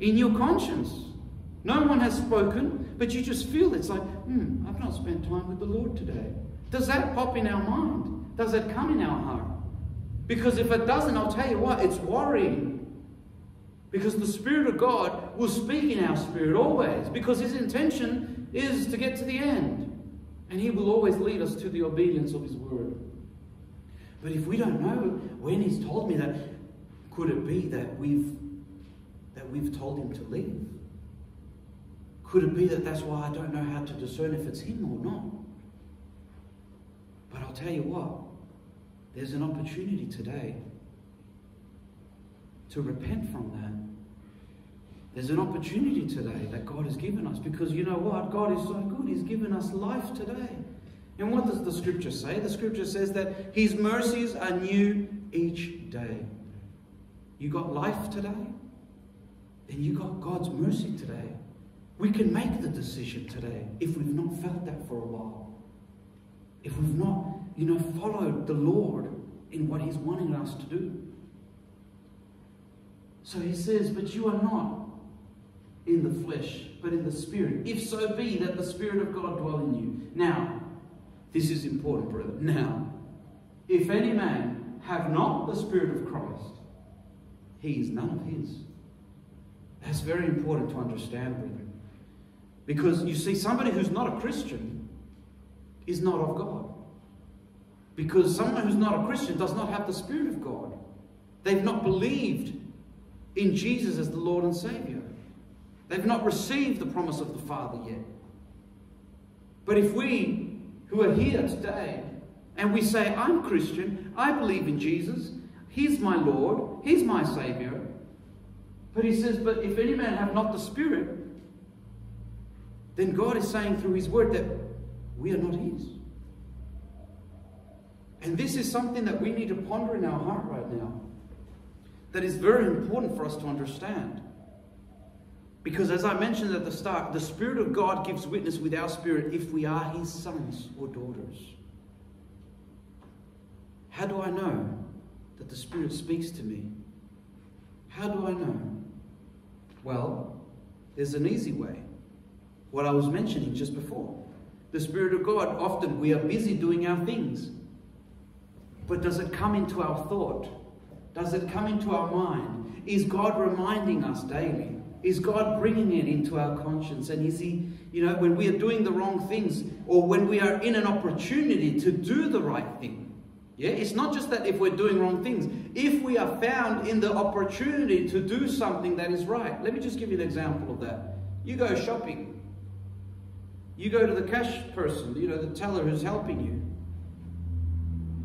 In your conscience. No one has spoken, but you just feel it's like, hmm, I've not spent time with the Lord today. Does that pop in our mind? Does it come in our heart? Because if it doesn't, I'll tell you what, it's worrying. Because the Spirit of God will speak in our spirit always. Because His intention is to get to the end. And He will always lead us to the obedience of His word. But if we don't know when He's told me that, could it be that we've that we've told Him to leave? Could it be that that's why I don't know how to discern if it's Him or not? But I'll tell you what, there's an opportunity today to repent from that. There's an opportunity today that God has given us because you know what? God is so good. He's given us life today. And what does the scripture say? The scripture says that His mercies are new each day. You got life today? Then you got God's mercy today. We can make the decision today if we've not felt that for a while. If we've not, you know, followed the Lord in what He's wanting us to do. So He says, But you are not in the flesh, but in the Spirit. If so be that the Spirit of God dwell in you. Now, this is important, brother. Now, if any man have not the Spirit of Christ, he is none of his. That's very important to understand, brethren. Because you see, somebody who's not a Christian is not of God. Because someone who's not a Christian does not have the Spirit of God. They've not believed in Jesus as the Lord and Savior. They've not received the promise of the Father yet. But if we who are here today and we say, I'm Christian, I believe in Jesus, He's my Lord, He's my Savior. But He says, But if any man have not the Spirit, then God is saying through His Word that we are not His. And this is something that we need to ponder in our heart right now. That is very important for us to understand. Because as I mentioned at the start, the Spirit of God gives witness with our spirit if we are His sons or daughters. How do I know that the Spirit speaks to me? How do I know? Well, there's an easy way. What I was mentioning just before. The Spirit of God, often we are busy doing our things. But does it come into our thought? Does it come into our mind? Is God reminding us daily? Is God bringing it into our conscience? And is He, you know, when we are doing the wrong things or when we are in an opportunity to do the right thing? Yeah, it's not just that if we're doing wrong things. If we are found in the opportunity to do something that is right. Let me just give you an example of that. You go shopping. You go to the cash person, you know, the teller who's helping you.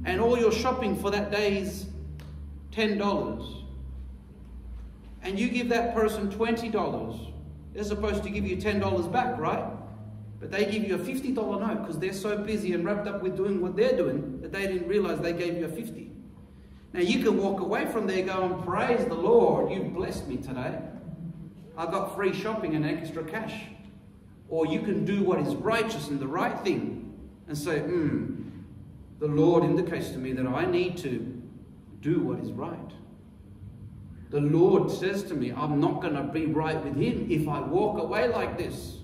And all your shopping for that day is $10 and you give that person $20, they're supposed to give you $10 back, right? But they give you a $50 note because they're so busy and wrapped up with doing what they're doing that they didn't realize they gave you a 50. Now you can walk away from there going, praise the Lord, you've blessed me today. I got free shopping and extra cash. Or you can do what is righteous and the right thing and say, hmm, the Lord indicates to me that I need to do what is right. The Lord says to me, I'm not going to be right with Him if I walk away like this.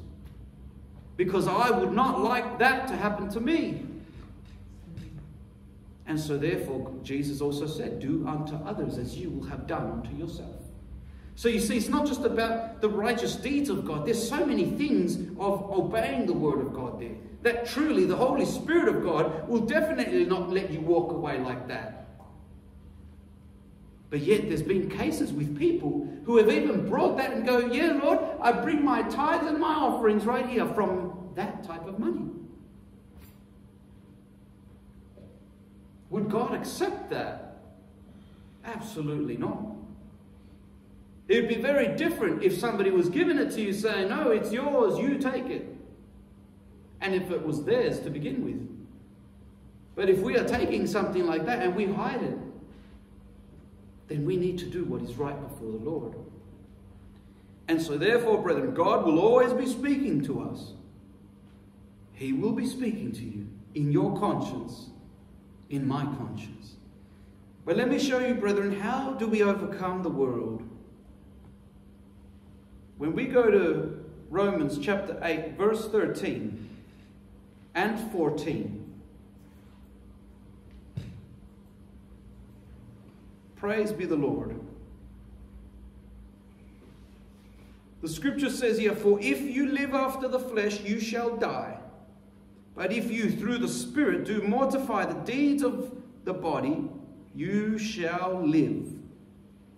Because I would not like that to happen to me. And so, therefore, Jesus also said, Do unto others as you will have done unto yourself. So, you see, it's not just about the righteous deeds of God. There's so many things of obeying the Word of God there that truly the Holy Spirit of God will definitely not let you walk away like that. But yet, there's been cases with people who have even brought that and go, Yeah, Lord, I bring my tithes and my offerings right here from that type of money. Would God accept that? Absolutely not. It would be very different if somebody was giving it to you saying, No, it's yours, you take it. And if it was theirs to begin with. But if we are taking something like that and we hide it, then we need to do what is right before the Lord. And so, therefore, brethren, God will always be speaking to us. He will be speaking to you in your conscience, in my conscience. But let me show you, brethren, how do we overcome the world? When we go to Romans chapter 8, verse 13 and 14, Praise be the Lord. The scripture says here, For if you live after the flesh, you shall die. But if you through the Spirit do mortify the deeds of the body, you shall live.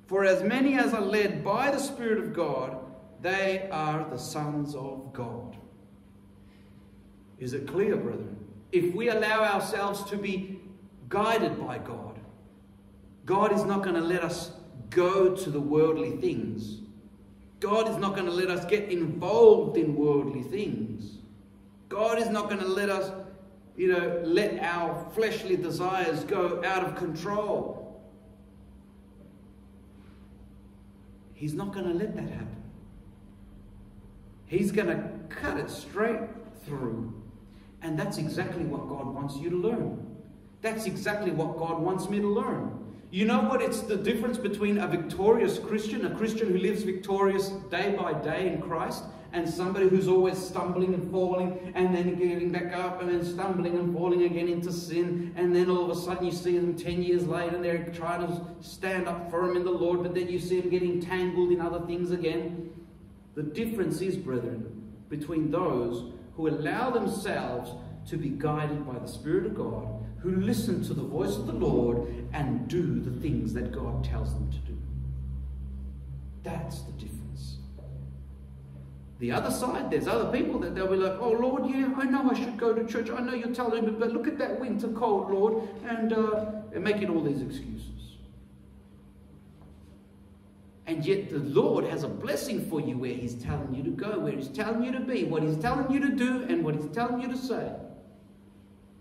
For as many as are led by the Spirit of God, they are the sons of God. Is it clear, brethren? If we allow ourselves to be guided by God, God is not going to let us go to the worldly things. God is not going to let us get involved in worldly things. God is not going to let us, you know, let our fleshly desires go out of control. He's not going to let that happen. He's going to cut it straight through. And that's exactly what God wants you to learn. That's exactly what God wants me to learn. You know what? It's the difference between a victorious Christian, a Christian who lives victorious day by day in Christ, and somebody who's always stumbling and falling and then getting back up and then stumbling and falling again into sin. And then all of a sudden you see them 10 years later and they're trying to stand up firm in the Lord, but then you see them getting tangled in other things again. The difference is, brethren, between those who allow themselves to be guided by the Spirit of God, who listen to the voice of the Lord and do the things that God tells them to do. That's the difference. The other side, there's other people that they'll be like, oh Lord, yeah, I know I should go to church. I know you're telling me, but look at that winter cold, Lord, and uh, making all these excuses. And yet the Lord has a blessing for you where He's telling you to go, where He's telling you to be, what He's telling you to do, and what He's telling you to say.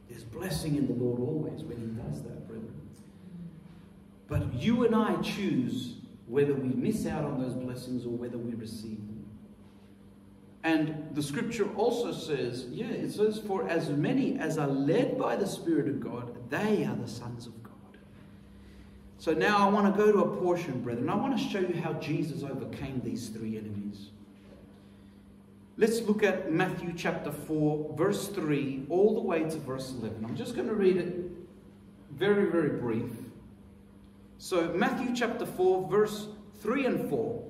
There's blessing in the Lord always when He does that, brethren. But you and I choose whether we miss out on those blessings or whether we receive them. And the scripture also says, yeah, it says, For as many as are led by the Spirit of God, they are the sons of God. So now I want to go to a portion, brethren. I want to show you how Jesus overcame these three enemies. Let's look at Matthew chapter 4, verse 3, all the way to verse 11. I'm just going to read it very, very brief. So, Matthew chapter 4, verse 3 and 4.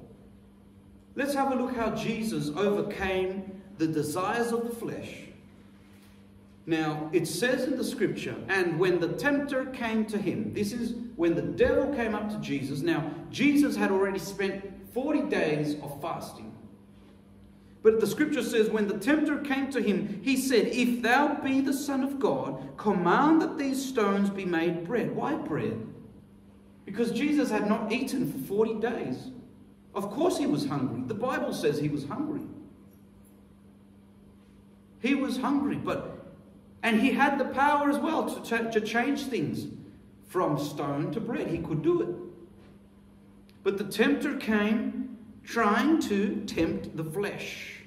Let's have a look how Jesus overcame the desires of the flesh. Now, it says in the scripture, and when the tempter came to him, this is when the devil came up to Jesus. Now, Jesus had already spent 40 days of fasting. But the scripture says, when the tempter came to him, he said, If thou be the Son of God, command that these stones be made bread. Why bread? Because Jesus had not eaten for 40 days. Of course he was hungry. The Bible says he was hungry. He was hungry, but, and he had the power as well to, to change things from stone to bread. He could do it. But the tempter came trying to tempt the flesh.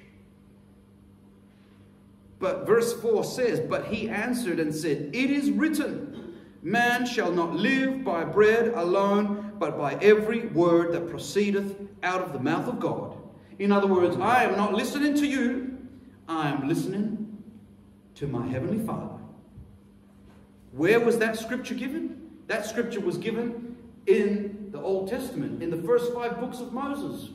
But verse 4 says, But he answered and said, It is written, Man shall not live by bread alone, but by every word that proceedeth out of the mouth of God. In other words, I am not listening to you, I am listening to my Heavenly Father. Where was that scripture given? That scripture was given in the Old Testament, in the first five books of Moses,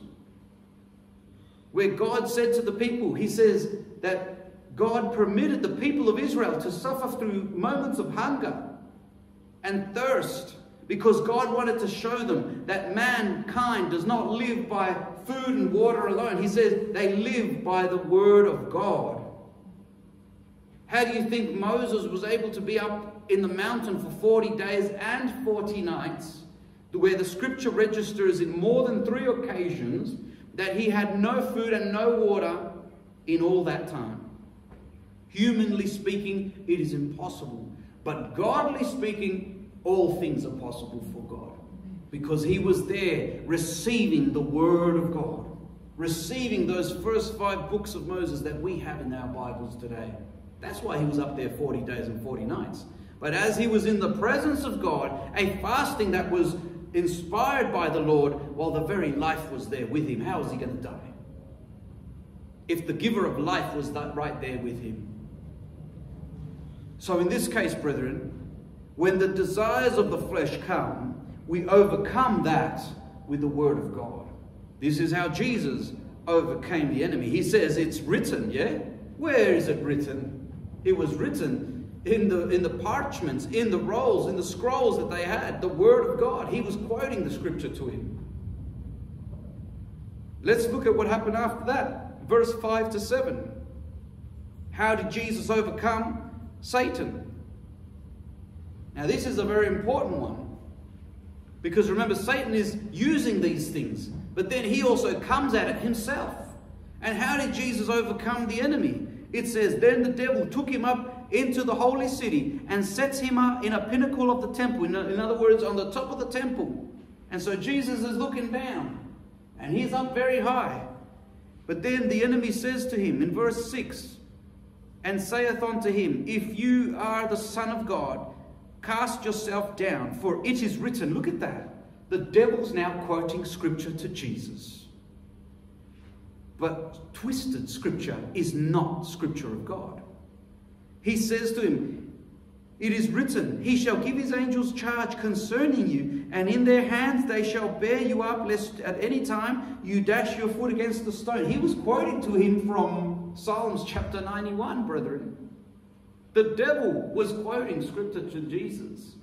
where God said to the people, He says that God permitted the people of Israel to suffer through moments of hunger and thirst because God wanted to show them that mankind does not live by food and water alone. He says they live by the word of God. How do you think Moses was able to be up in the mountain for 40 days and 40 nights, where the scripture registers in more than three occasions that he had no food and no water in all that time? Humanly speaking, it is impossible. But godly speaking, all things are possible for God. because he was there receiving the Word of God, receiving those first five books of Moses that we have in our Bibles today. That's why he was up there 40 days and 40 nights. But as he was in the presence of God, a fasting that was inspired by the Lord, while the very life was there with him, how was he going to die? If the giver of life was right there with him. So in this case, brethren, when the desires of the flesh come, we overcome that with the word of God. This is how Jesus overcame the enemy. He says it's written, yeah? Where is it written? It was written in the in the parchments, in the rolls, in the scrolls that they had, the word of God. He was quoting the scripture to him. Let's look at what happened after that. Verse 5 to 7. How did Jesus overcome Satan? Now, this is a very important one. Because remember, Satan is using these things, but then he also comes at it himself. And how did Jesus overcome the enemy? It says, Then the devil took him up into the holy city and sets him up in a pinnacle of the temple. In, other words, on the top of the temple. And so Jesus is looking down, and he's up very high. But then the enemy says to him in verse 6 and saith unto him, If you are the Son of God, Cast yourself down, for it is written. Look at that. The devil's now quoting scripture to Jesus. But twisted scripture is not scripture of God. He says to him, It is written, He shall give his angels charge concerning you, and in their hands they shall bear you up, lest at any time you dash your foot against the stone. He was quoting to him from Psalms chapter 91, brethren. The devil was quoting scripture to Jesus.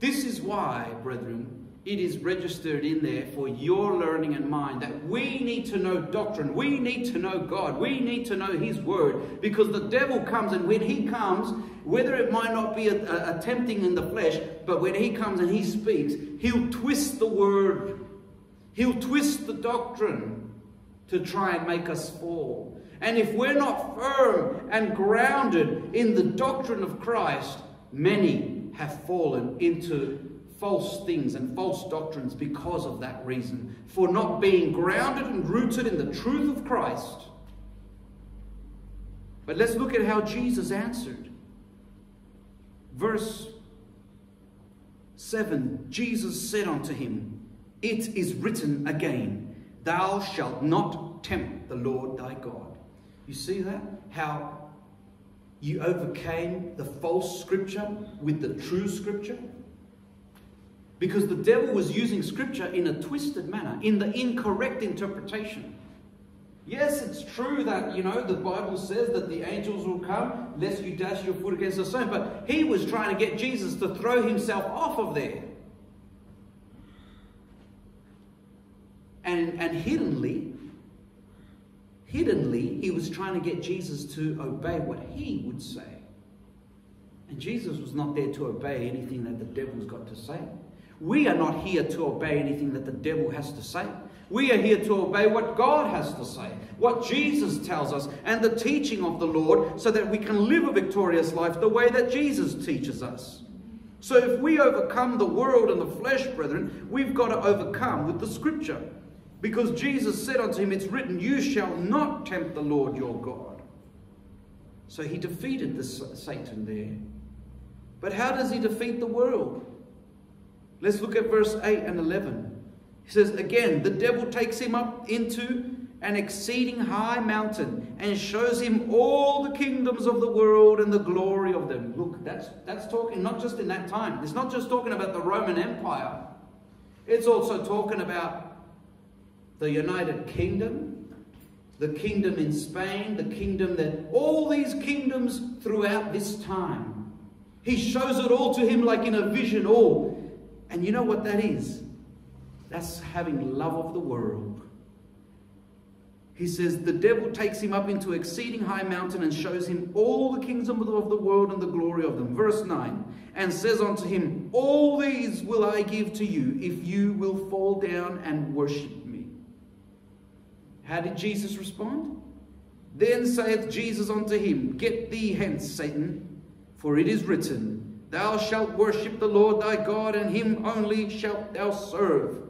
This is why, brethren, it is registered in there for your learning and mine that we need to know doctrine. We need to know God. We need to know His Word. Because the devil comes, and when he comes, whether it might not be a, a, a tempting in the flesh, but when he comes and he speaks, he'll twist the Word, he'll twist the doctrine to try and make us fall. And if we're not firm and grounded in the doctrine of Christ, many have fallen into false things and false doctrines because of that reason, for not being grounded and rooted in the truth of Christ. But let's look at how Jesus answered. Verse 7 Jesus said unto him, It is written again, Thou shalt not tempt the Lord thy God. You see that? How you overcame the false scripture with the true scripture? Because the devil was using scripture in a twisted manner, in the incorrect interpretation. Yes, it's true that, you know, the Bible says that the angels will come lest you dash your foot against a stone, but he was trying to get Jesus to throw himself off of there. And, and hiddenly, hiddenly, he was trying to get Jesus to obey what he would say. And Jesus was not there to obey anything that the devil's got to say. We are not here to obey anything that the devil has to say. We are here to obey what God has to say, what Jesus tells us, and the teaching of the Lord, so that we can live a victorious life the way that Jesus teaches us. So if we overcome the world and the flesh, brethren, we've got to overcome with the scripture. Because Jesus said unto him, It's written, You shall not tempt the Lord your God. So he defeated the Satan there. But how does he defeat the world? Let's look at verse 8 and 11. He says, Again, the devil takes him up into an exceeding high mountain and shows him all the kingdoms of the world and the glory of them. Look, that's, that's talking not just in that time. It's not just talking about the Roman Empire. It's also talking about the United Kingdom, the kingdom in Spain, the kingdom that, all these kingdoms throughout this time. He shows it all to him like in a vision, all. And you know what that is? That's having love of the world. He says, The devil takes him up into exceeding high mountain and shows him all the kingdoms of the world and the glory of them. Verse 9, and says unto him, All these will I give to you if you will fall down and worship me. how did Jesus respond? Then saith Jesus unto him, Get thee hence, Satan, for it is written, Thou shalt worship the Lord thy God, and him only shalt thou serve.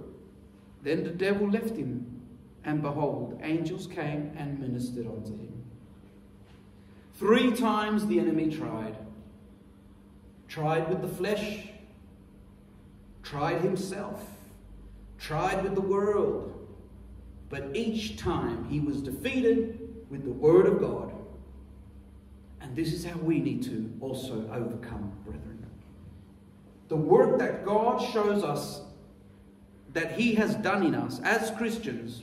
Then the devil left him, and behold, angels came and ministered unto him. Three times the enemy tried. Tried with the flesh, tried himself, tried with the world. But each time he was defeated with the word of God. And this is how we need to also overcome, brethren. The work that God shows us that He has done in us as Christians.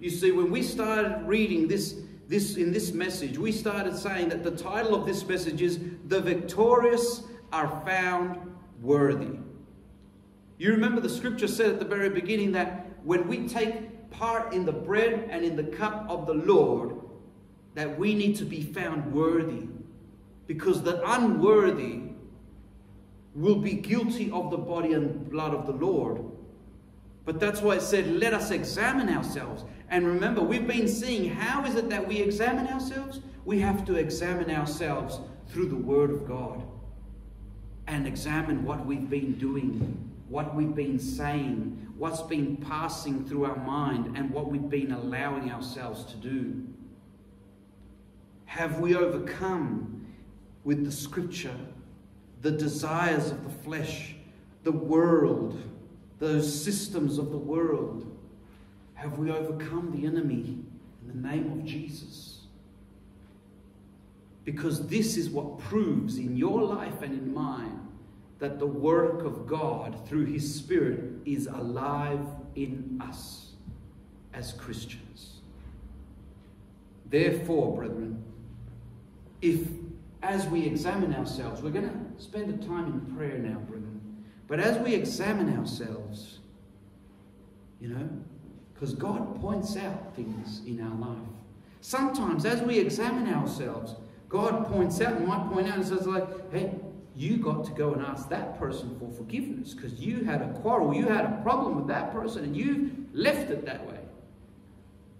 You see, when we started reading this, this in this message, we started saying that the title of this message is The Victorious Are Found Worthy. You remember the scripture said at the very beginning that when we take part in the bread and in the cup of the Lord, that we need to be found worthy. Because the unworthy will be guilty of the body and blood of the Lord. But that's why it said, let us examine ourselves. And remember, we've been seeing how is it that we examine ourselves? We have to examine ourselves through the Word of God and examine what we've been doing, what we've been saying, what's been passing through our mind, and what we've been allowing ourselves to do. Have we overcome with the scripture the desires of the flesh, the world, those systems of the world? Have we overcome the enemy in the name of Jesus? Because this is what proves in your life and in mine that the work of God through His Spirit is alive in us as Christians. Therefore, brethren, if as we examine ourselves, we're going to spend a time in prayer now, brethren. But as we examine ourselves, you know, because God points out things in our life. Sometimes, as we examine ourselves, God points out and might point out and says, like, hey, you got to go and ask that person for forgiveness because you had a quarrel, you had a problem with that person, and you've left it that way.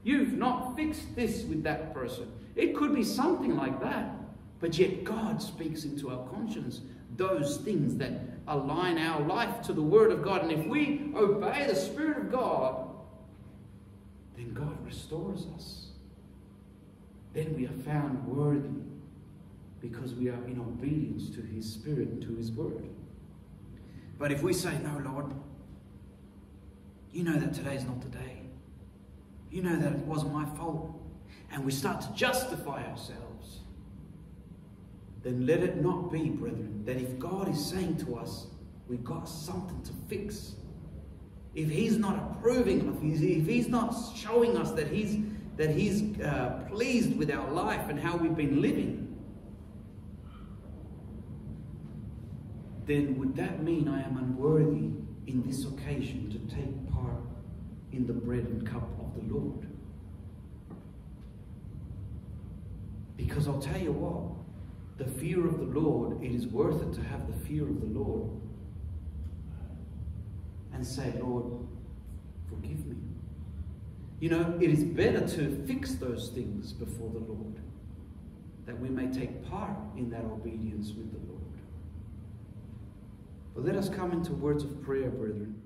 You've not fixed this with that person. It could be something like that. But yet God speaks into our conscience those things that align our life to the Word of God. And if we obey the Spirit of God, then God restores us. Then we are found worthy because we are in obedience to His Spirit and to His Word. But if we say, No, Lord, you know that today is not the day. You know that it wasn't my fault. And we start to justify ourselves. Then let it not be, brethren, that if God is saying to us, we've got something to fix. If He's not approving of if He's not showing us that He's that He's uh, pleased with our life and how we've been living, then would that mean I am unworthy in this occasion to take part in the bread and cup of the Lord? Because I'll tell you what, the fear of the Lord, it is worth it to have the fear of the Lord and say, Lord, forgive me. You know, it is better to fix those things before the Lord that we may take part in that obedience with the Lord. But let us come into words of prayer, brethren.